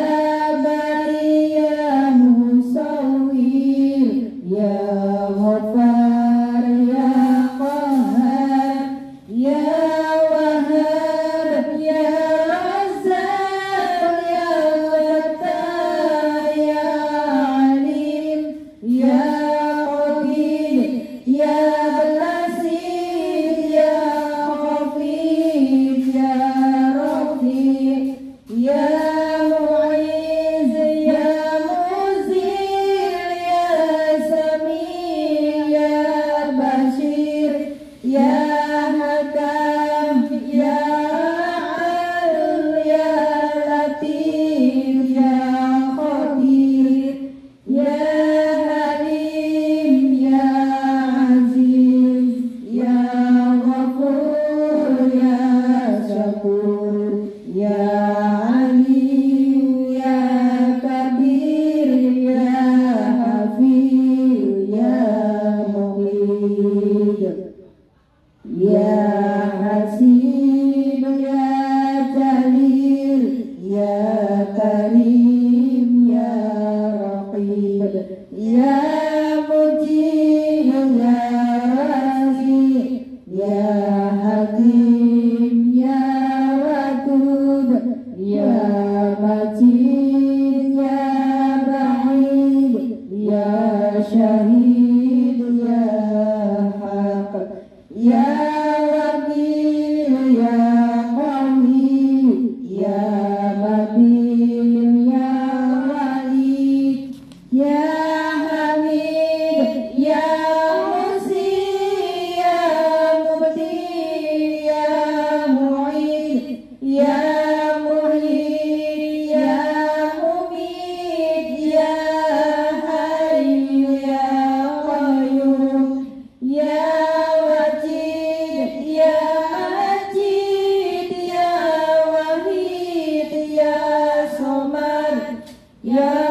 Ya Ya Hasib Ya Jalil Ya Karim Ya Raqib Ya Mujib Ya Razi Ya Hakim Ya Wadud Ya Majid Ya Ba'id Ya Syahid. Yeah. Yeah.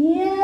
Yeah.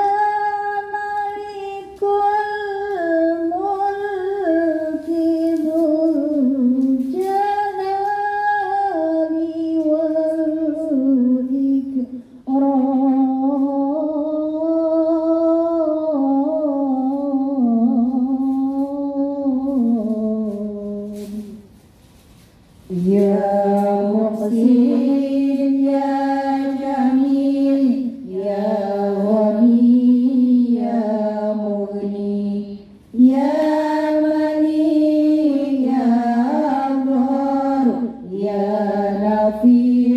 فيها